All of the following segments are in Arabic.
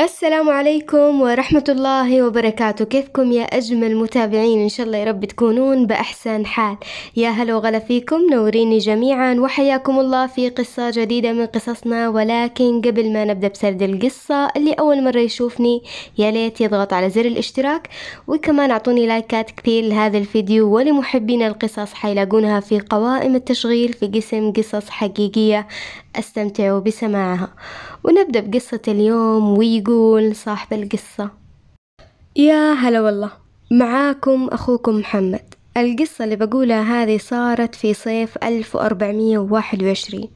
السلام عليكم ورحمة الله وبركاته. كيفكم يا أجمل متابعين؟ إن شاء الله يا رب تكونون بأحسن حال. يا هلا وغلا فيكم نوريني جميعا وحياكم الله في قصة جديدة من قصصنا. ولكن قبل ما نبدأ بسرد القصة اللي أول مرة يشوفني يا ليت يضغط على زر الاشتراك. وكمان أعطوني لايكات كثير لهذا الفيديو ولمحبين القصص حيلاقونها في قوائم التشغيل في قسم قصص حقيقية استمتعوا بسماعها. ونبدأ بقصة اليوم. ويقول صاحب القصة. يا هلا والله. معاكم أخوكم محمد. القصة اللي بقولها هذه صارت في صيف 1421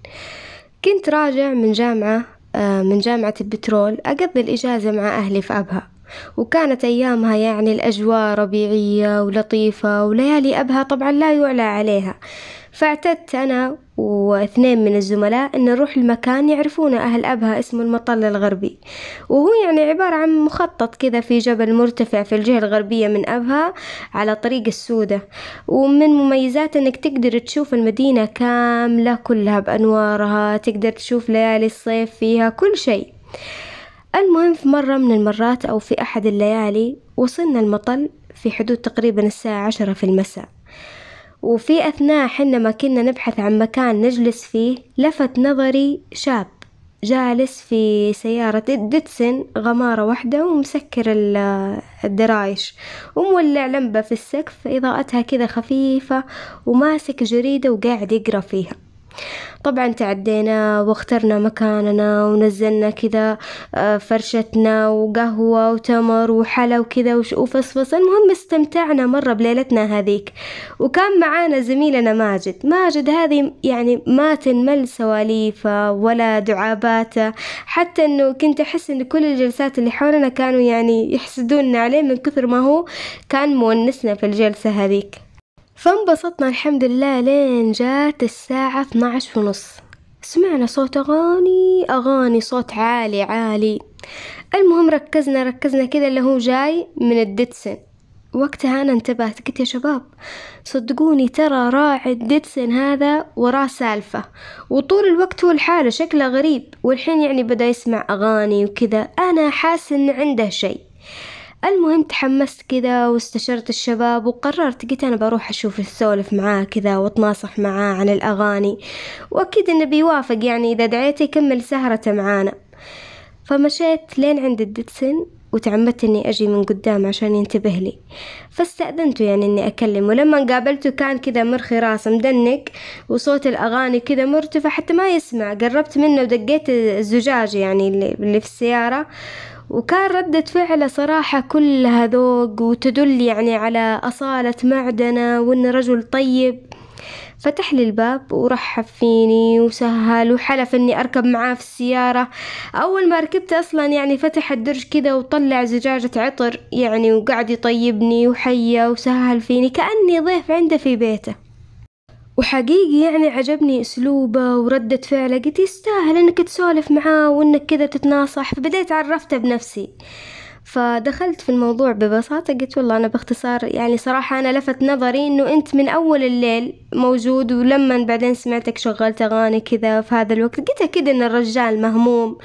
كنت راجع من جامعة آه، من جامعة البترول أقضي الإجازة مع أهلي في أبها. وكانت أيامها يعني الأجواء ربيعية ولطيفة وليالي أبها طبعا لا يعلى عليها. فاعتدت أنا واثنين من الزملاء أن نروح المكان يعرفونه أهل أبها اسمه المطل الغربي. وهو يعني عبارة عن مخطط كذا في جبل مرتفع في الجهة الغربية من أبها على طريق السودة. ومن مميزات أنك تقدر تشوف المدينة كاملة كلها بأنوارها تقدر تشوف ليالي الصيف فيها كل شيء. المهم في مرة من المرات أو في أحد الليالي وصلنا المطل في حدود تقريبا الساعة عشرة في المساء. وفي أثناء حنا ما كنا نبحث عن مكان نجلس فيه لفت نظري شاب جالس في سيارة ديتسن غمارة واحدة ومسكر الدرايش ومولع لمبة في السقف إضاءتها كذا خفيفة وماسك جريدة وقاعد يقرأ فيها. طبعا تعدينا واخترنا مكاننا ونزلنا كذا آه، فرشتنا وقهوة وتمر وحلا وكذا وفصفص. المهم استمتعنا مرة بليلتنا هذيك. وكان معانا زميلنا ماجد. ماجد هذه يعني ما تنمل سواليفه ولا دعاباته. حتى إنه كنت أحس إن كل الجلسات اللي حولنا كانوا يعني يحسدوننا عليه من كثر ما هو كان مونسنا في الجلسة هذيك. فانبسطنا الحمد لله لين جات الساعة 12 ونص. سمعنا صوت أغاني أغاني صوت عالي عالي. المهم ركزنا ركزنا كذا اللي هو جاي من الديتسن. وقتها أنا انتبهت قلت يا شباب صدقوني ترى راعي الديتسن هذا وراه سالفة. وطول الوقت هو الحالة شكله غريب والحين يعني بدأ يسمع أغاني وكذا. أنا حاسس إن عنده شيء. المهم تحمست كذا واستشرت الشباب وقررت قلت أنا بروح أشوف السولف معاه كذا وأتناصح معاه عن الأغاني. وأكيد إنه بيوافق يعني إذا دعيته يكمل سهرته معانا. فمشيت لين عند الدتسن وتعمدت إني أجي من قدام عشان ينتبه لي. فاستأذنته يعني إني أكلم ولما قابلته كان كذا مرخي راسه مدنق وصوت الأغاني كذا مرتفع حتى ما يسمع. قربت منه ودقيت الزجاج يعني اللي في السيارة. وكان ردة فعله صراحة كلها ذوق وتدل يعني على أصالة معدنة وإنه رجل طيب. فتح لي الباب ورحب فيني وسهل وحلف إني أركب معاه في السيارة. أول ما ركبت أصلا يعني فتح الدرج كذا وطلع زجاجة عطر يعني وقعد يطيبني وحيا وسهل فيني كأني ضيف عنده في بيته. وحقيقي يعني عجبني أسلوبه وردة فعله. قلت يستاهل إنك تسولف معاه وإنك كذا تتناصح. فبديت عرفته بنفسي. فدخلت في الموضوع ببساطة. قلت والله أنا باختصار يعني صراحة أنا لفت نظري إنه أنت من أول الليل موجود ولما بعدين سمعتك شغلت أغاني كذا في هذا الوقت. قلت أكيد إن الرجال مهموم.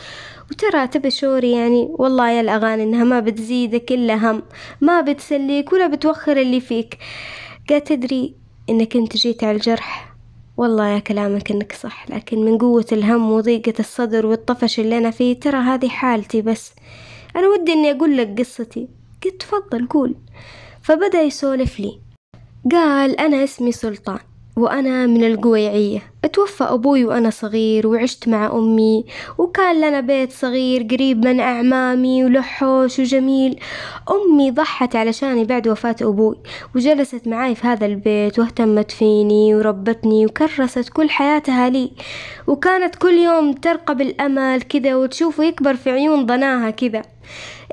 وترى تبي شوري يعني والله يا الأغاني إنها ما بتزيدك إلا هم. ما بتسليك ولا بتوخر اللي فيك. قالت تدري إنك أنت جيت على الجرح. والله يا كلامك إنك صح لكن من قوة الهم وضيقة الصدر والطفش اللي أنا فيه ترى هذه حالتي بس. أنا ودي إني أقول لك قصتي. قلت تفضل قول. فبدأ يسولف لي. قال أنا اسمي سلطان وأنا من القويعية. اتوفى أبوي وأنا صغير وعشت مع أمي وكان لنا بيت صغير قريب من أعمامي ولحوش وجميل. أمي ضحت علشاني بعد وفاة أبوي وجلست معاي في هذا البيت واهتمت فيني وربتني وكرست كل حياتها لي. وكانت كل يوم ترقب الأمل كذا وتشوفه يكبر في عيون ضناها كذا.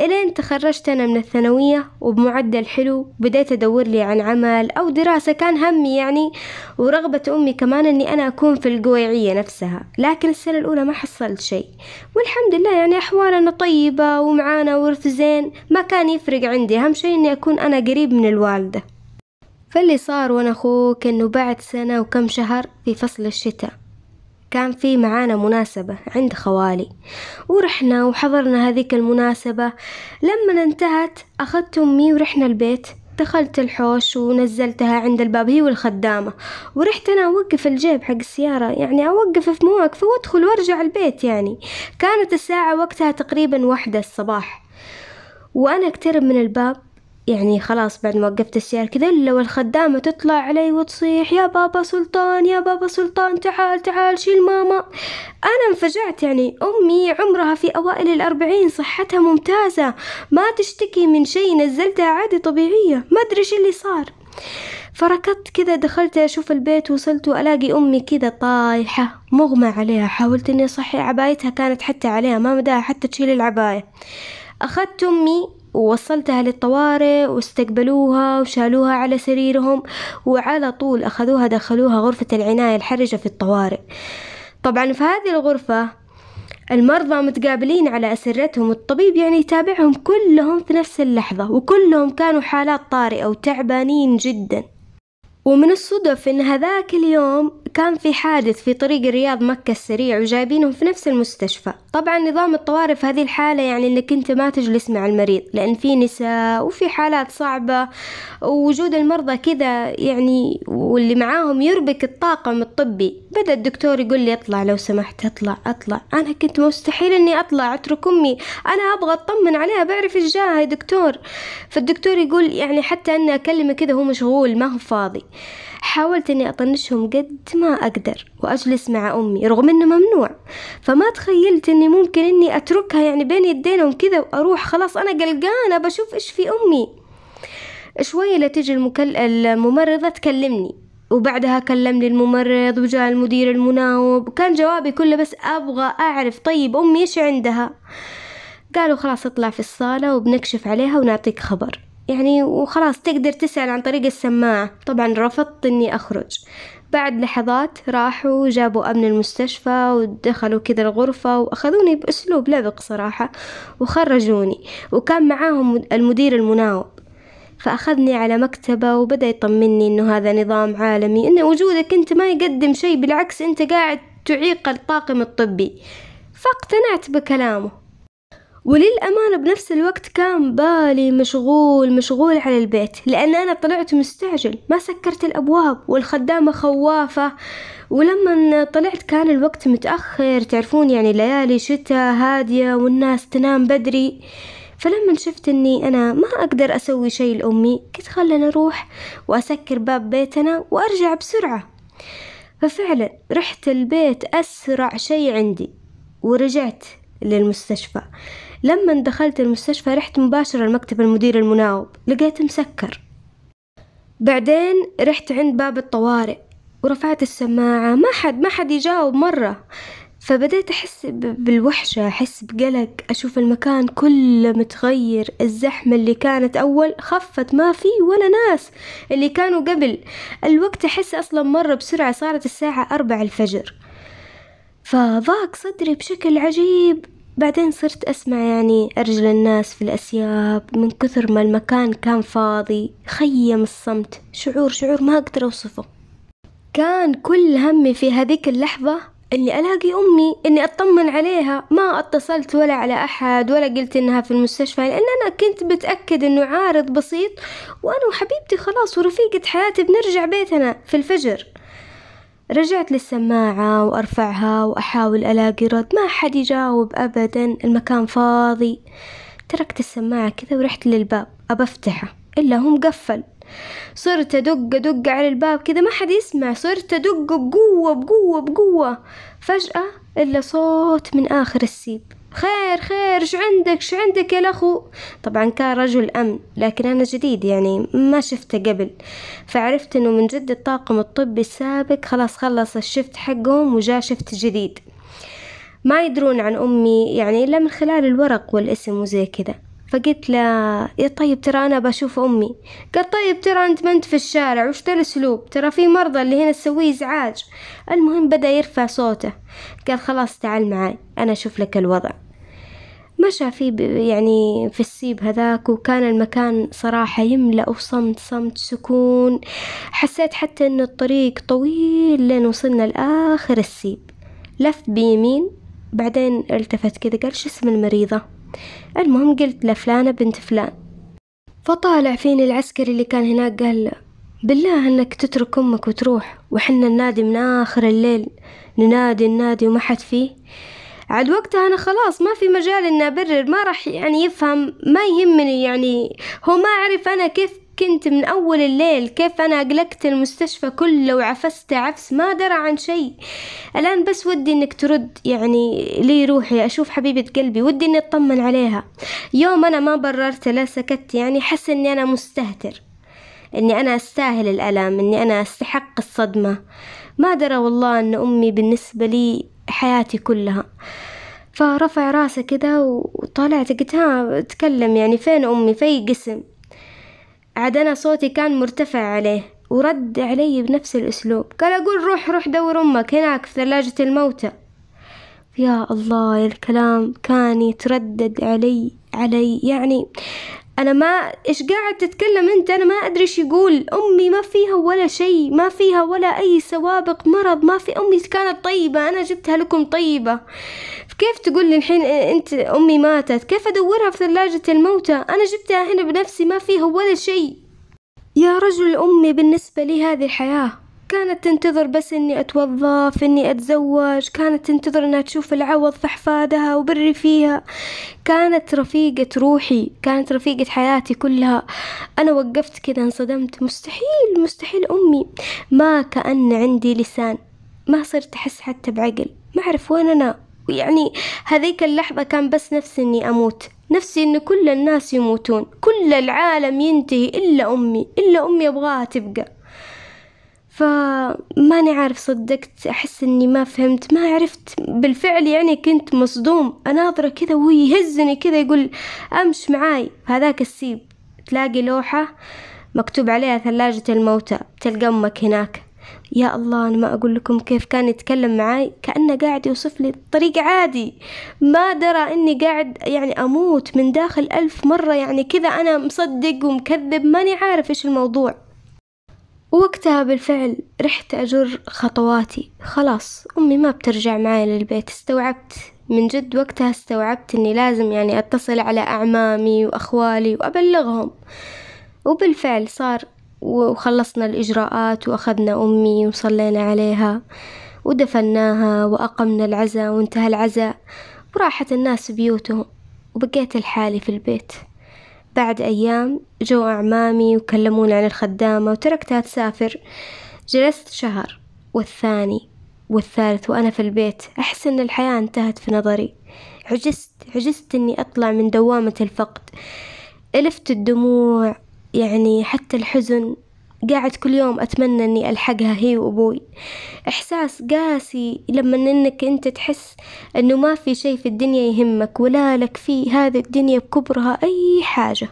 إلين تخرجت أنا من الثانوية وبمعدل حلو بديت أدور لي عن عمل أو دراسة كان همي يعني. ورغبة أمي كمان إني أنا أكون في القويعية نفسها لكن السنة الأولى ما حصلت شيء. والحمد لله يعني أحوالنا طيبة ومعانا ورث زين ما كان يفرق عندي. أهم شيء إني أكون أنا قريب من الوالدة. فاللي صار وأنا أخوك إنه بعد سنة وكم شهر في فصل الشتاء كان في معانا مناسبة عند خوالي. ورحنا وحضرنا هذيك المناسبة. لما انتهت أخذت أمي ورحنا البيت. دخلت الحوش ونزلتها عند الباب هي والخدامة. ورحت أنا أوقف الجيب حق السيارة يعني أوقف في مواقفة وأدخل وأرجع البيت يعني. كانت الساعة وقتها تقريبا واحدة الصباح. وأنا أقترب من الباب يعني خلاص بعد ما وقفت السيارة كذا لو الخدامة تطلع علي وتصيح يا بابا سلطان يا بابا سلطان تعال تعال شيل ماما. أنا انفجعت يعني أمي عمرها في أوائل الأربعين صحتها ممتازة ما تشتكي من شي نزلتها عادي طبيعية ما أدري إيش اللي صار. فركضت كذا دخلت أشوف البيت وصلت وألاقي أمي كذا طايحة مغمى عليها حاولت إني أصحي عبايتها كانت حتى عليها ما مداها حتى تشيل العباية. أخذت أمي ووصلتها للطوارئ واستقبلوها وشالوها على سريرهم وعلى طول أخذوها دخلوها غرفة العناية الحرجة في الطوارئ. طبعا في هذه الغرفة المرضى متقابلين على أسرتهم الطبيب يعني يتابعهم كلهم في نفس اللحظة وكلهم كانوا حالات طارئة وتعبانين جدا. ومن الصدف إن هذاك اليوم كان في حادث في طريق الرياض مكة السريع وجايبينهم في نفس المستشفى. طبعا نظام الطوارئ في هذه الحالة يعني إنك أنت ما تجلس مع المريض لأن في نساء وفي حالات صعبة ووجود المرضى كذا يعني واللي معاهم يربك الطاقم الطبي. بدأ الدكتور يقول لي اطلع لو سمحت اطلع اطلع. أنا كنت مستحيل إني أطلع أترك أمي. أنا أبغى أطمن عليها بعرف إيش جاها يا دكتور. فالدكتور يقول يعني حتى أني أكلمه كذا هو مشغول ما هو فاضي. حاولت إني أطنشهم قد ما أقدر وأجلس مع أمي رغم إنه ممنوع. فما تخيلت إني ممكن إني أتركها يعني بين يدينهم كذا وأروح خلاص أنا قلقانة بشوف إيش في أمي. شوية لا تجي المكل... الممرضة تكلمني وبعدها كلمني الممرض وجاء المدير المناوب. وكان جوابي كله بس أبغى أعرف طيب أمي إيش عندها؟ قالوا خلاص اطلع في الصالة وبنكشف عليها ونعطيك خبر. يعني وخلاص تقدر تسأل عن طريق السماعة طبعا رفضت إني أخرج. بعد لحظات راحوا جابوا أمن المستشفى ودخلوا كذا الغرفة وأخذوني بأسلوب لبق صراحة وخرجوني. وكان معاهم المدير المناوب. فأخذني على مكتبة وبدأ يطمني إنه هذا نظام عالمي إن وجودك أنت ما يقدم شيء بالعكس أنت قاعد تعيق الطاقم الطبي. فاقتنعت بكلامه. وللأمانة بنفس الوقت كان بالي مشغول مشغول على البيت لأن أنا طلعت مستعجل ما سكرت الأبواب والخدامة خوافة. ولما طلعت كان الوقت متأخر تعرفون يعني ليالي شتاء هادية والناس تنام بدري. فلما شفت إني أنا ما أقدر أسوي شي لأمي قلت خلنا أروح وأسكر باب بيتنا وأرجع بسرعة. ففعلا رحت البيت أسرع شي عندي ورجعت للمستشفى. لما دخلت المستشفى رحت مباشرة لمكتب المدير المناوب لقيته مسكر. بعدين رحت عند باب الطوارئ ورفعت السماعة ما حد ما حد يجاوب مرة. فبديت أحس بالوحشة أحس بقلق أشوف المكان كله متغير الزحمة اللي كانت أول خفت ما في ولا ناس اللي كانوا قبل. الوقت أحس أصلا مرة بسرعة صارت الساعة أربع الفجر. فضاق صدري بشكل عجيب. بعدين صرت أسمع يعني أرجل الناس في الأسياب من كثر ما المكان كان فاضي خيم الصمت شعور شعور ما أقدر أوصفه. كان كل همي في هذيك اللحظة إني ألاقي أمي إني أطمن عليها. ما اتصلت ولا على أحد ولا قلت إنها في المستشفى لأن أنا كنت بتأكد إنه عارض بسيط. وأنا وحبيبتي خلاص ورفيقة حياتي بنرجع بيتنا في الفجر. رجعت للسماعة وأرفعها وأحاول ألاقي رد. ما حد يجاوب أبدا المكان فاضي. تركت السماعة كذا ورحت للباب. أبى أفتحه إلا هو مقفل صرت أدق أدق على الباب كذا. ما حد يسمع. صرت أدق بقوة بقوة بقوة. فجأة إلا صوت من آخر السيب. خير خير شو عندك؟ شو عندك يا الأخو طبعا كان رجل أمن لكن أنا جديد يعني ما شفته قبل. فعرفت إنه من جد الطاقم الطبي السابق خلاص خلص الشفت حقهم وجاء شفت جديد. ما يدرون عن أمي يعني إلا من خلال الورق والاسم وزي كذا. فقلت له يا طيب ترى أنا بشوف أمي. قال طيب ترى أنت ما أنت في الشارع وش ذا الأسلوب؟ ترى في مرضى اللي هنا تسويه إزعاج. المهم بدأ يرفع صوته. قال خلاص تعال معي أنا أشوف لك الوضع. مشى في يعني في السيب هذاك وكان المكان صراحة يملأ صمت صمت سكون. حسيت حتى إن الطريق طويل لين وصلنا لآخر السيب. لف بيمين بعدين التفت كذا قال شو اسم المريضة؟ المهم قلت لفلانة بنت فلان. فطالع فيني العسكري اللي كان هناك قال بالله إنك تترك أمك وتروح وحنا ننادي من آخر الليل. ننادي ننادي وما حد فيه. عاد وقتها أنا خلاص ما في مجال إني أبرر ما راح يعني يفهم ما يهمني يعني. هو ما اعرف أنا كيف كنت من أول الليل. كيف أنا أقلقت المستشفى كله وعفست عفس ما درى عن شيء. الآن بس ودي إنك ترد يعني لي روحي أشوف حبيبة قلبي ودي إني أطمن عليها. يوم أنا ما بررت لا سكت يعني حس إني أنا مستهتر. إني أنا أستاهل الألم إني أنا أستحق الصدمة. ما درى والله أن أمي بالنسبة لي حياتي كلها. فرفع راسه كذا وطلعت قلت ها تكلم يعني فين أمي؟ في قسم؟ عاد أنا صوتي كان مرتفع عليه ورد علي بنفس الأسلوب. قال أقول روح روح دور أمك هناك في ثلاجة الموتى. يا الله الكلام كان يتردد علي علي. يعني أنا ما إيش قاعد تتكلم أنت؟ أنا ما أدري إيش يقول. أمي ما فيها ولا شيء ما فيها ولا أي سوابق مرض ما في أمي كانت طيبة أنا جبتها لكم طيبة. كيف تقول لي الحين أنت أمي ماتت؟ كيف أدورها في ثلاجة الموتى؟ أنا جبتها هنا بنفسي ما فيها ولا شيء. يا رجل أمي بالنسبة لي هذه الحياة. كانت تنتظر بس إني أتوظف إني أتزوج. كانت تنتظر إنها تشوف العوض في أحفادها وبري فيها. كانت رفيقة روحي كانت رفيقة حياتي كلها. أنا وقفت كذا انصدمت. مستحيل مستحيل أمي. ما كأن عندي لسان. ما صرت أحس حتى بعقل. ما أعرف وين أنا. يعني هذيك اللحظة كان بس نفسي إني أموت. نفسي إن كل الناس يموتون. كل العالم ينتهي إلا أمي. إلا أمي أبغاها تبقى. فماني عارف صدقت أحس إني ما فهمت ما عرفت. بالفعل يعني كنت مصدوم. أناظره كذا وهو يهزني كذا يقول أمش معاي. هذاك السيب. تلاقي لوحة مكتوب عليها ثلاجة الموتى تلقى أمك هناك. يا الله أنا ما أقول لكم كيف كان يتكلم معاي؟ كأنه قاعد يوصف لي طريق عادي. ما درى إني قاعد يعني أموت من داخل ألف مرة. يعني كذا أنا مصدق ومكذب. ماني عارف إيش الموضوع. ووقتها بالفعل رحت أجر خطواتي. خلاص أمي ما بترجع معي للبيت. استوعبت من جد وقتها استوعبت إني لازم يعني أتصل على أعمامي وأخوالي وأبلغهم. وبالفعل صار وخلصنا الإجراءات وأخذنا أمي وصلينا عليها ودفناها وأقمنا العزاء وانتهى العزاء. وراحت الناس بيوتهم وبقيت لحالي في البيت. بعد أيام جو أعمامي وكلموني عن الخدامة وتركتها تسافر جلست شهر والثاني والثالث وأنا في البيت. أحس إن الحياة انتهت في نظري. عجزت عجزت إني أطلع من دوامة الفقد. ألفت الدموع يعني حتى الحزن قاعد كل يوم أتمنى إني ألحقها هي وأبوي. إحساس قاسي لما إنك أنت تحس إنه ما في شي في الدنيا يهمك ولا لك في هذه الدنيا بكبرها أي حاجة.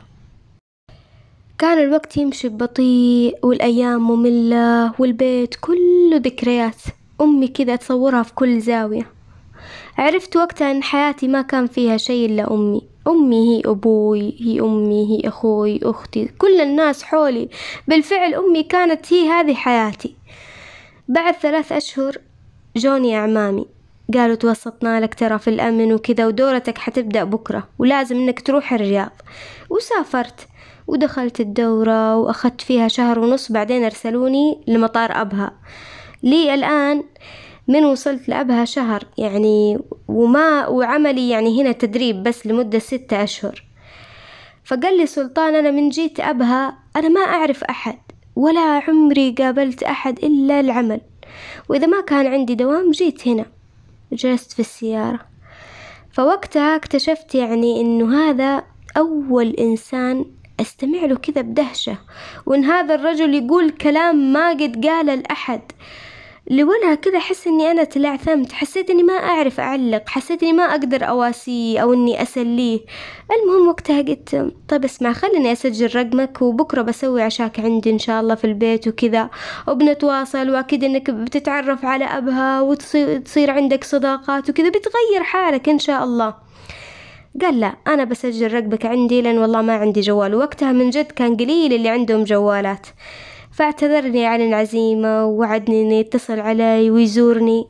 كان الوقت يمشي ببطيء والأيام مملة والبيت كله ذكريات. أمي كذا أتصورها في كل زاوية. عرفت وقتها إن حياتي ما كان فيها شي إلا أمي. أمي هي أبوي هي أمي هي أخوي أختي كل الناس حولي. بالفعل أمي كانت هي هذه حياتي. بعد ثلاث أشهر جوني أعمامي. قالوا توسطنا لك ترى في الأمن وكذا ودورتك حتبدأ بكرة ولازم إنك تروح الرياض. وسافرت ودخلت الدورة وأخذت فيها شهر ونص بعدين أرسلوني لمطار أبها. لي الآن من وصلت لأبها شهر يعني وما وعملي يعني هنا تدريب بس لمدة ستة أشهر. فقال لي سلطان أنا من جيت أبها أنا ما أعرف أحد ولا عمري قابلت أحد إلا العمل. وإذا ما كان عندي دوام جيت هنا جلست في السيارة. فوقتها اكتشفت يعني إنه هذا أول إنسان أستمع له كذا بدهشة وإن هذا الرجل يقول كلام ما قد قاله لأحد. لولا كذا أحس إني أنا تلعثمت. حسيت إني ما أعرف أعلق. حسيت إني ما أقدر أواسيه أو إني أسليه. المهم وقتها قلت طيب اسمع خليني أسجل رقمك وبكرة بسوي عشاك عندي إن شاء الله في البيت وكذا. وبنتواصل وأكيد إنك بتتعرف على أبها وتصير عندك صداقات وكذا. بتغير حالك إن شاء الله. قال لا أنا بسجل رقمك عندي لأن والله ما عندي جوال. وقتها من جد كان قليل اللي عندهم جوالات. فاعتذرني عن العزيمة ووعدني إنه يتصل علي ويزورني.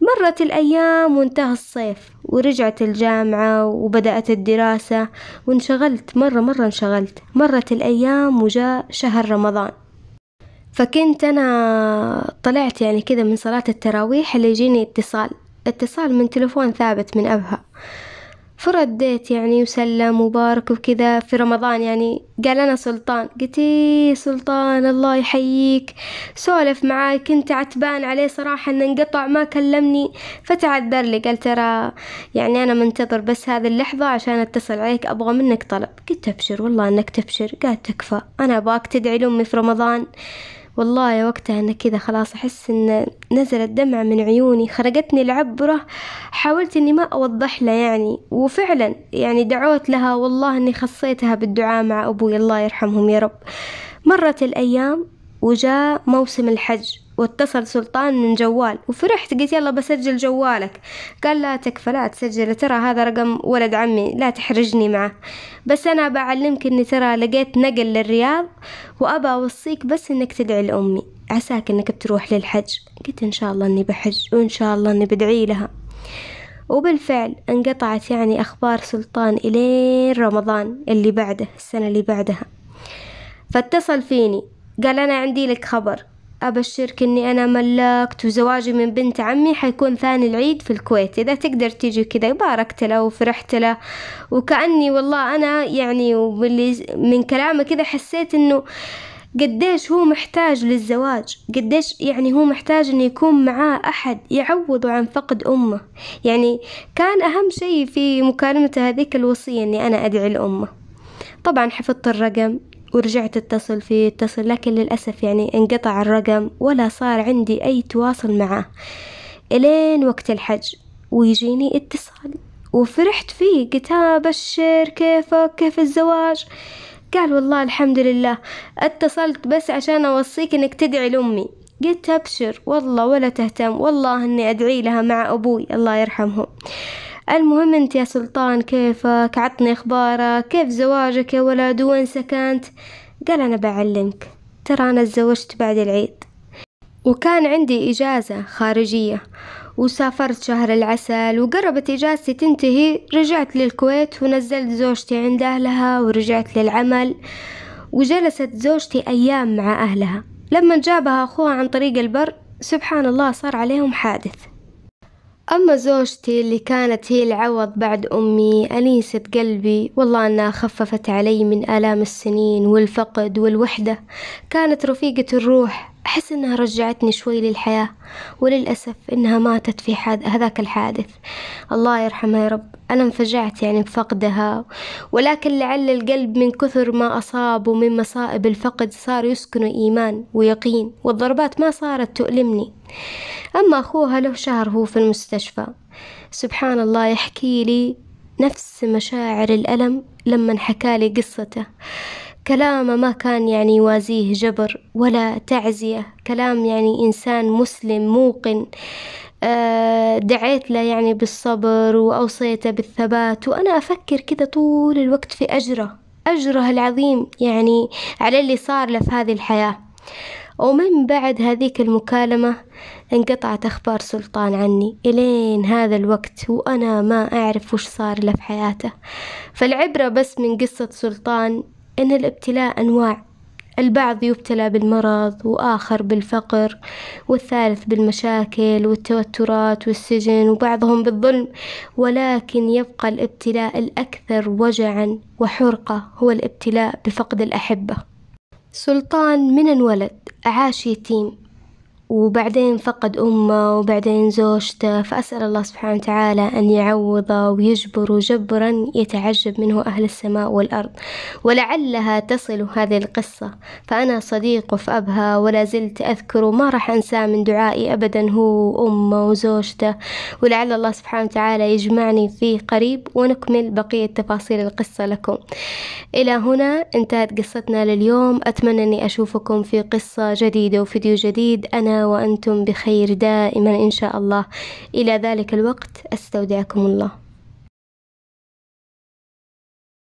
مرت الأيام وانتهى الصيف ورجعت الجامعة وبدأت الدراسة وانشغلت مرة مرة انشغلت. مرت الأيام وجاء شهر رمضان. فكنت أنا طلعت يعني كذا من صلاة التراويح اللي يجيني اتصال. اتصال من تلفون ثابت من أبها. فرديت يعني وسلم وبارك وكذا في رمضان يعني. قال أنا سلطان. قلت إيه سلطان الله يحييك. سولف معاي. كنت عتبان عليه صراحة إنه انقطع ما كلمني. فتعذر لي. قال ترى يعني أنا منتظر بس هذه اللحظة عشان أتصل عليك. أبغى منك طلب. قلت أبشر. والله إنك تبشر. قال تكفى. أنا أبغاك تدعي لأمي في رمضان. والله وقتها أنا كذا خلاص أحس إن نزلت دمعة من عيوني خرجتني العبرة حاولت إني ما أوضح لها يعني وفعلا يعني دعوت لها والله إني خصيتها بالدعاء مع أبوي الله يرحمهم يا رب. مرت الأيام وجاء موسم الحج. واتصل سلطان من جوال. وفرحت قلت يلا بسجل جوالك. قال لا تكفى لا تسجل. ترى هذا رقم ولد عمي لا تحرجني معه. بس أنا بعلمك إني ترى لقيت نقل للرياض وأبى أوصيك بس إنك تدعي لأمي. عساك إنك بتروح للحج. قلت إن شاء الله إني بحج وإن شاء الله إني بدعي لها. وبالفعل انقطعت يعني أخبار سلطان إلين رمضان اللي بعده السنة اللي بعدها. فاتصل فيني. قال أنا عندي لك خبر. أبشرك إني أنا ملكت وزواجي من بنت عمي حيكون ثاني العيد في الكويت. إذا تقدر تيجي كذا باركت له وفرحت له. وكأني والله أنا يعني من كلامه كذا حسيت إنه قديش هو محتاج للزواج. قديش يعني هو محتاج إنه يكون معاه أحد يعوضه عن فقد أمه. يعني كان أهم شيء في مكالمته هذيك الوصية إني أنا أدعي لأمه طبعا حفظت الرقم. ورجعت اتصل فيه اتصل لكن للأسف يعني انقطع الرقم ولا صار عندي أي تواصل معه. إلين وقت الحج ويجيني اتصال. وفرحت فيه قلت ها بشر كيفك؟ كيف الزواج؟ قال والله الحمد لله اتصلت بس عشان أوصيك إنك تدعي لأمي. قلت أبشر والله ولا تهتم والله إني أدعي لها مع أبوي الله يرحمهم المهم أنت يا سلطان كيفك؟ عطني أخبارك. كيف زواجك يا ولد؟ وين سكنت؟ قال أنا بعلمك. ترى أنا تزوجت بعد العيد. وكان عندي إجازة خارجية وسافرت شهر العسل وقربت إجازتي تنتهي رجعت للكويت ونزلت زوجتي عند أهلها ورجعت للعمل وجلست زوجتي أيام مع أهلها. لما جابها أخوها عن طريق البر سبحان الله صار عليهم حادث. أما زوجتي اللي كانت هي العوض بعد أمي أنيسة قلبي. والله أنها خففت علي من آلام السنين والفقد والوحدة. كانت رفيقة الروح. أحس إنها رجعتني شوي للحياة وللأسف إنها ماتت في حاد هذاك الحادث. الله يرحمها يا رب. أنا انفجعت يعني بفقدها ولكن لعل القلب من كثر ما أصابه من مصائب الفقد صار يسكن إيمان ويقين والضربات ما صارت تؤلمني. أما أخوها له شهر هو في المستشفى. سبحان الله يحكي لي نفس مشاعر الألم لما حكى لي قصته. كلامه ما كان يعني يوازيه جبر ولا تعزية. كلام يعني إنسان مسلم موقن. آه، دعيت له يعني بالصبر وأوصيته بالثبات. وأنا أفكر كذا طول الوقت في أجره أجره العظيم يعني على اللي صار له في هذه الحياة. ومن بعد هذيك المكالمة انقطعت أخبار سلطان عني إلين هذا الوقت وأنا ما أعرف وش صار له في حياته. فالعبرة بس من قصة سلطان إن الابتلاء أنواع. البعض يبتلى بالمرض وآخر بالفقر والثالث بالمشاكل والتوترات والسجن وبعضهم بالظلم ولكن يبقى الابتلاء الأكثر وجعا وحرقة هو الابتلاء بفقد الأحبة. سلطان من انولد عاش يتيم. وبعدين فقد أمه وبعدين زوجته فأسأل الله سبحانه وتعالى أن يعوضه ويجبر جبرا يتعجب منه أهل السماء والأرض. ولعلها تصل هذه القصة. فأنا صديق في أبها ولا زلت أذكره ما راح أنساه من دعائي أبدا هو وأمه وزوجته. ولعل الله سبحانه وتعالى يجمعني فيه قريب ونكمل بقية تفاصيل القصة لكم. إلى هنا انتهت قصتنا لليوم. أتمنى أني أشوفكم في قصة جديدة وفيديو جديد. أنا وأنتم بخير دائما إن شاء الله. إلى ذلك الوقت أستودعكم الله.